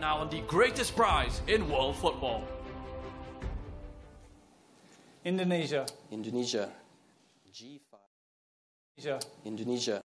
Now on the greatest prize in world football. Indonesia. Indonesia. G5. Indonesia. Indonesia.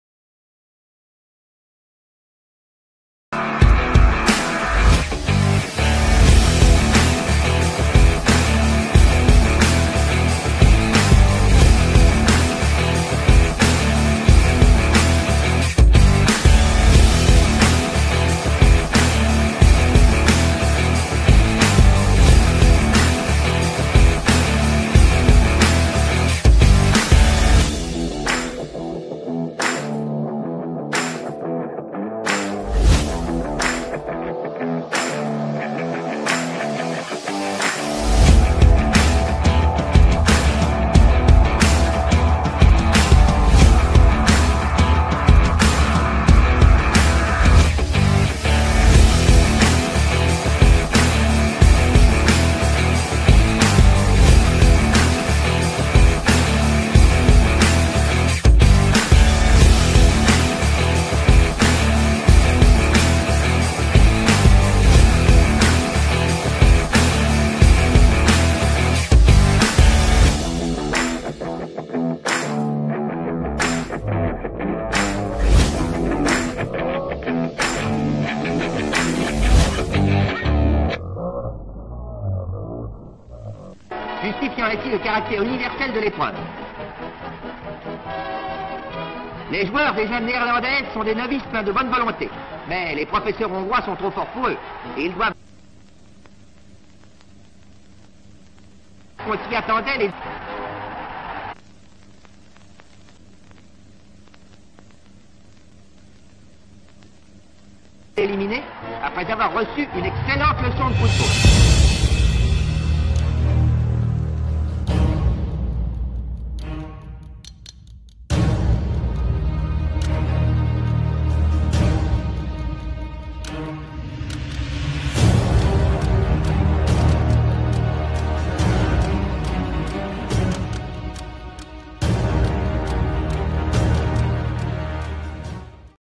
Justifiant ainsi le caractère universel de l'épreuve. Les joueurs des jeunes néerlandaises sont des novices pleins de bonne volonté, mais les professeurs hongrois sont trop forts pour eux, et ils doivent... On s'y attendait, les... éliminés après avoir reçu une excellente leçon de football.